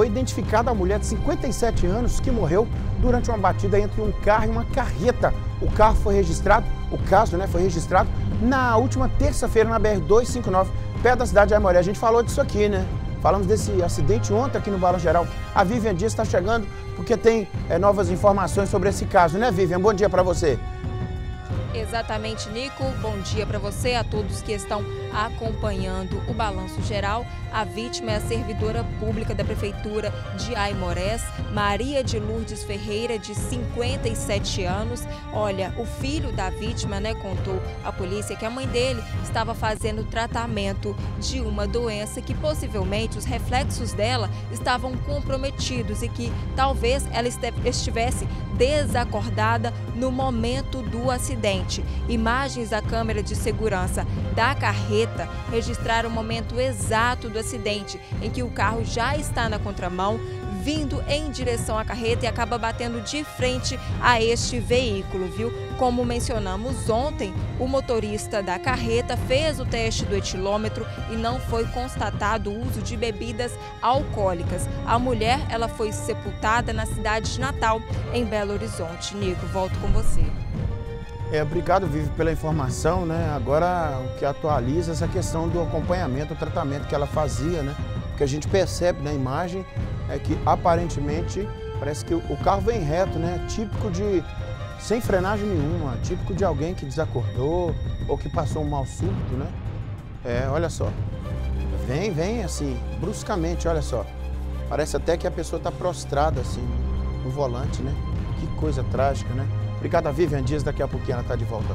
foi identificada a mulher de 57 anos que morreu durante uma batida entre um carro e uma carreta. O carro foi registrado, o caso né, foi registrado na última terça-feira na BR-259, perto da cidade de Aimoré. A gente falou disso aqui, né? Falamos desse acidente ontem aqui no Balão Geral. A Vivian Dias está chegando porque tem é, novas informações sobre esse caso, né, Vivian? Bom dia para você. Exatamente, Nico. Bom dia para você, a todos que estão acompanhando o balanço geral. A vítima é a servidora pública da Prefeitura de Aimorés, Maria de Lourdes Ferreira, de 57 anos. Olha, o filho da vítima, né, contou à polícia que a mãe dele estava fazendo tratamento de uma doença que possivelmente os reflexos dela estavam comprometidos e que talvez ela estivesse desacordada no momento do acidente. Imagens da câmera de segurança da carreta registraram o momento exato do acidente, em que o carro já está na contramão, vindo em direção à carreta e acaba batendo de frente a este veículo, viu? Como mencionamos ontem, o motorista da carreta fez o teste do etilômetro e não foi constatado o uso de bebidas alcoólicas. A mulher, ela foi sepultada na cidade de Natal, em Belo Horizonte. Nico, volto com você. É, obrigado, Vivi, pela informação, né? Agora, o que atualiza essa questão do acompanhamento, o tratamento que ela fazia, né? que a gente percebe na imagem é que aparentemente parece que o carro vem reto, né? Típico de sem frenagem nenhuma, típico de alguém que desacordou ou que passou um mal súbito, né? É, olha só. Vem, vem assim, bruscamente, olha só. Parece até que a pessoa está prostrada assim no volante, né? Que coisa trágica, né? Obrigado Vivian Dias, daqui a pouquinho ela está de volta.